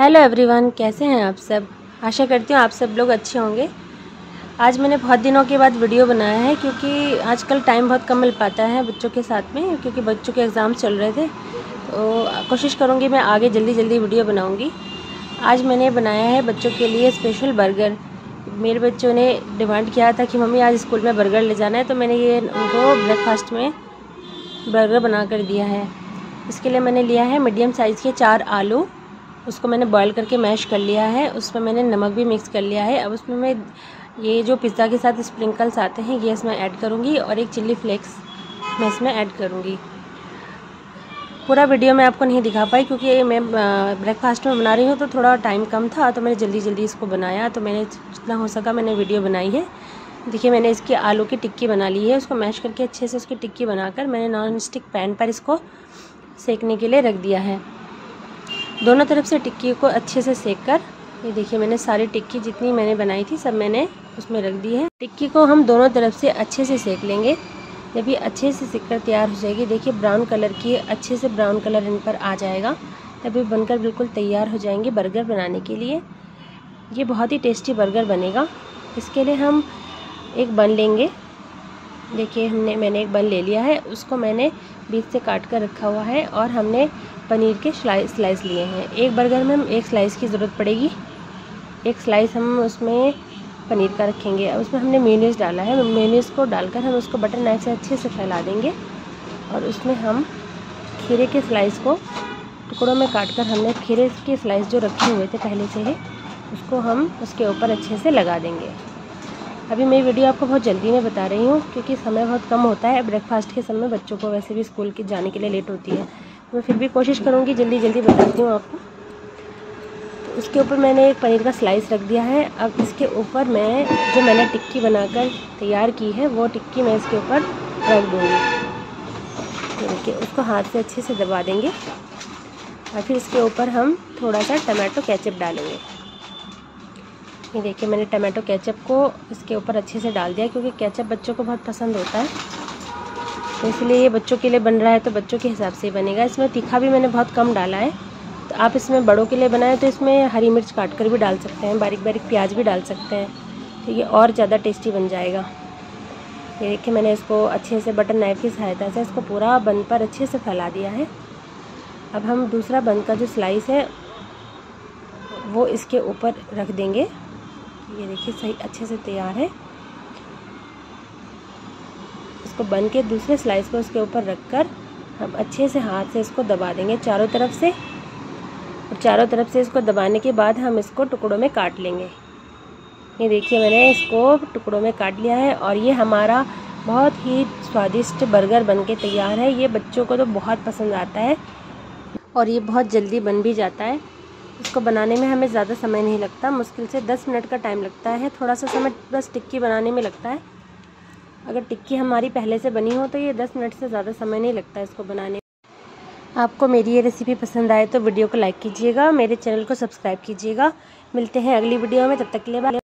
Hello everyone कैसे हैं आप सब? आशा करती हूँ आप सब लोग अच्छे होंगे। आज मैंने बहुत दिनों के बाद वीडियो बनाया है क्योंकि आजकल टाइम बहुत कम मिल पाता है बच्चों के साथ में, क्योंकि बच्चों के एग्ज़ाम चल रहे थे। तो कोशिश करूँगी मैं आगे जल्दी जल्दी वीडियो बनाऊँगी। आज मैंने बनाया है बच्चों के लिए स्पेशल बर्गर मेरे बच्चों ने डिमांड किया था कि मम्मी आज स्कूल में बर्गर ले जाना है तो मैंने ये उनको ब्रेकफास्ट में बर्गर बना कर दिया है। इसके लिए मैंने लिया है मीडियम साइज़ के चार आलू। उसको मैंने बॉईल करके मैश कर लिया है। उसमें मैंने नमक भी मिक्स कर लिया है। अब उसमें मैं ये जो पिज़्ज़ा के साथ स्प्रिंकल्स आते हैं, ये इसमें ऐड करूँगी और एक चिल्ली फ्लेक्स मैं इसमें ऐड करूँगी। पूरा वीडियो मैं आपको नहीं दिखा पाई क्योंकि मैं ब्रेकफास्ट में बना रही हूँ तो थोड़ा टाइम कम था तो मैंने जल्दी जल्दी इसको बनाया। तो मैंने जितना हो सका मैंने वीडियो बनाई है। देखिए, मैंने इसकी आलू की टिक्की बना ली है। उसको मैश करके अच्छे से उसकी टिक्की बनाकर मैंने नॉन स्टिक पैन पर इसको सेकने के लिए रख दिया है। दोनों तरफ़ से टिक्की को अच्छे से सेक कर ये देखिए मैंने सारी टिक्की जितनी मैंने बनाई थी सब मैंने उसमें रख दी है। टिक्की को हम दोनों तरफ़ से अच्छे से सेक लेंगे। जब ये अच्छे से सेक कर तैयार हो जाएगी, देखिए ब्राउन कलर की, अच्छे से ब्राउन कलर इन पर आ जाएगा। तब ये बनकर बिल्कुल तैयार हो जाएँगे बर्गर बनाने के लिए। ये बहुत ही टेस्टी बर्गर बनेगा। इसके लिए हम एक बन लेंगे। देखिए, हमने, मैंने एक बन ले लिया है। उसको मैंने बीच से काट कर रखा हुआ है और हमने पनीर के स्लाइस स्लाइस लिए हैं। एक बर्गर में हम एक स्लाइस की ज़रूरत पड़ेगी। एक स्लाइस हम उसमें पनीर का रखेंगे। अब उसमें हमने मेनीस डाला है। मेनीस को डालकर हम उसको बटर नाइफ से अच्छे से फैला देंगे और उसमें हम खीरे के स्लाइस को टुकड़ों में काट कर हमने खीरे के स्लाइस जो रखे हुए थे पहले से ही, उसको हम उसके ऊपर अच्छे से लगा देंगे। अभी मैं वीडियो आपको बहुत जल्दी में बता रही हूँ, क्योंकि समय बहुत कम होता है। ब्रेकफास्ट के समय बच्चों को वैसे भी स्कूल के जाने के लिए लेट होती है। मैं फिर भी कोशिश करूँगी जल्दी जल्दी बताती हूँ आपको। तो उसके ऊपर मैंने एक पनीर का स्लाइस रख दिया है। अब इसके ऊपर मैं जो मैंने टिक्की बनाकर तैयार की है, वो टिक्की मैं इसके ऊपर रख दूँगी। देखिए, उसको हाथ से अच्छे से दबा देंगे। और फिर इसके ऊपर हम थोड़ा सा टमाटो केचप डालेंगे। ये देखिए मैंने टमाटो केचप को इसके ऊपर अच्छे से डाल दिया क्योंकि केचप बच्चों को बहुत पसंद होता है। तो इसलिए ये बच्चों के लिए बन रहा है तो बच्चों के हिसाब से ही बनेगा। इसमें तीखा भी मैंने बहुत कम डाला है। तो आप इसमें बड़ों के लिए बनाएँ तो इसमें हरी मिर्च काट कर भी डाल सकते हैं बारीक बारीक प्याज भी डाल सकते हैं। तो ये और ज़्यादा टेस्टी बन जाएगा। ये देखिए मैंने इसको अच्छे से बटन नाइफ की सहायता से इसको पूरा बन पर अच्छे से फैला दिया है। अब हम दूसरा बन का जो स्लाइस है, वो इसके ऊपर रख देंगे। ये देखिए, सही, अच्छे से तैयार है। इसको बन के दूसरे स्लाइस को इसके ऊपर रख कर हम अच्छे से हाथ से इसको दबा देंगे चारों तरफ़ से। और चारों तरफ़ से इसको दबाने के बाद हम इसको टुकड़ों में काट लेंगे। ये देखिए, मैंने इसको टुकड़ों में काट लिया है और ये हमारा बहुत ही स्वादिष्ट बर्गर बन के तैयार है। ये बच्चों को तो बहुत पसंद आता है और ये बहुत जल्दी बन भी जाता है। इसको बनाने में हमें ज़्यादा समय नहीं लगता, मुश्किल से दस मिनट का टाइम लगता है। थोड़ा सा समय बस टिक्की बनाने में लगता है। अगर टिक्की हमारी पहले से बनी हो तो ये दस मिनट से ज़्यादा समय नहीं लगता इसको बनाने में। आपको मेरी ये रेसिपी पसंद आए तो वीडियो को लाइक कीजिएगा, मेरे चैनल को सब्सक्राइब कीजिएगा। मिलते हैं अगली वीडियो में, तब तक के लिए